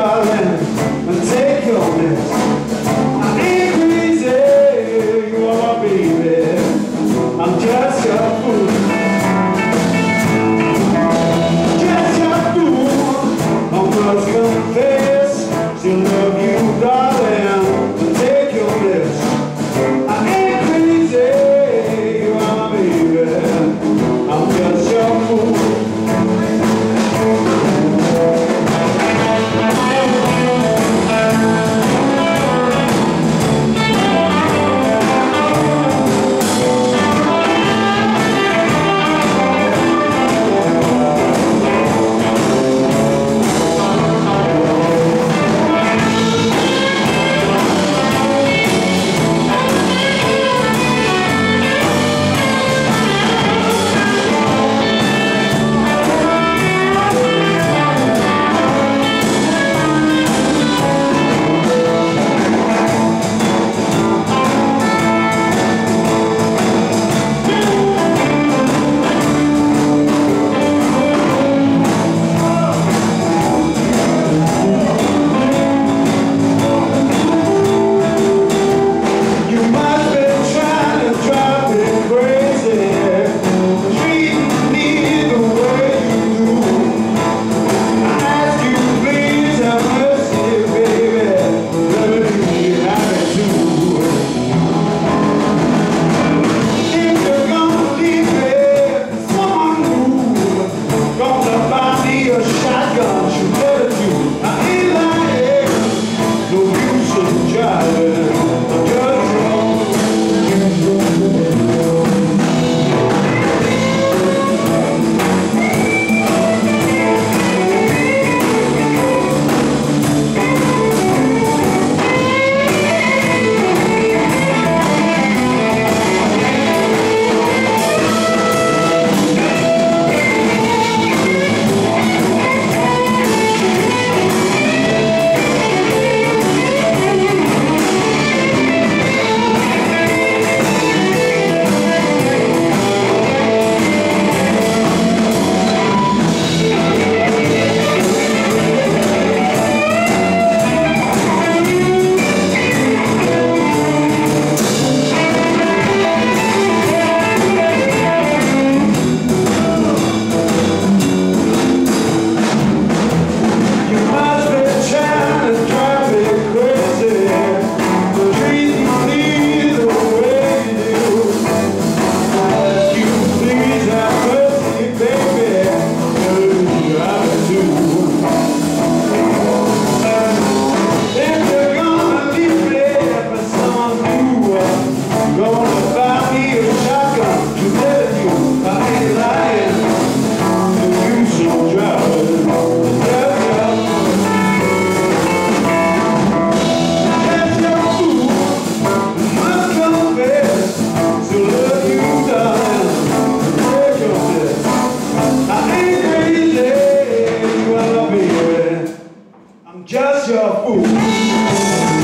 got Just your food.